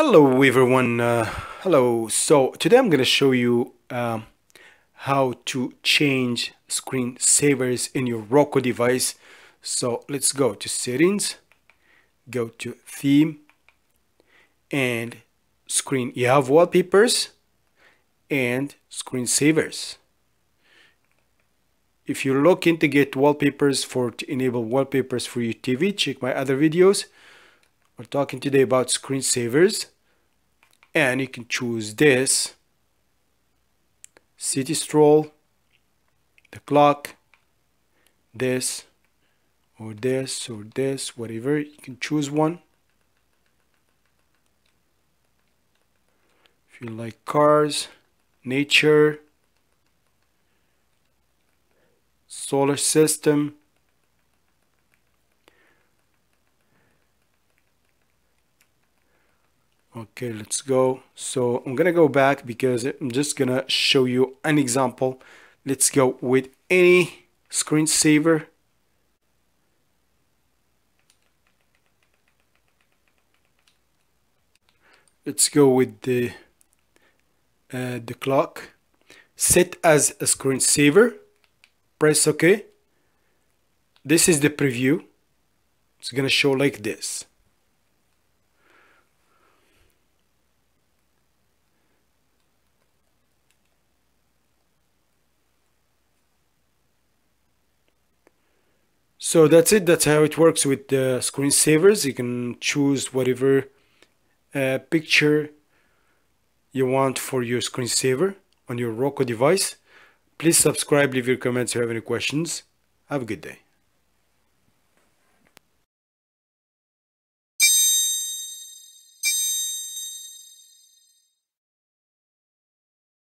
Hello everyone, uh, hello. So today I'm going to show you um, how to change screensavers in your Roku device. So let's go to settings, go to theme and screen. You have wallpapers and screensavers. If you're looking to get wallpapers for to enable wallpapers for your TV, check my other videos. We're talking today about screensavers and you can choose this. City stroll the clock this or this or this whatever. You can choose one. If you like cars nature solar system okay let's go. So I'm gonna go back because I'm just gonna show you an example. Let's go with any screensaver. Let's go with the uh, the clock. Set as a screensaver. Press ok this is the preview. It's gonna show like this So that's it. That's how it works with the screensavers. You can choose whatever uh, picture you want for your screensaver on your Roku device. Please subscribe, leave your comments if you have any questions. Have a good day.